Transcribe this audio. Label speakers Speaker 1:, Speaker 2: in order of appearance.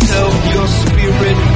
Speaker 1: tell your spirit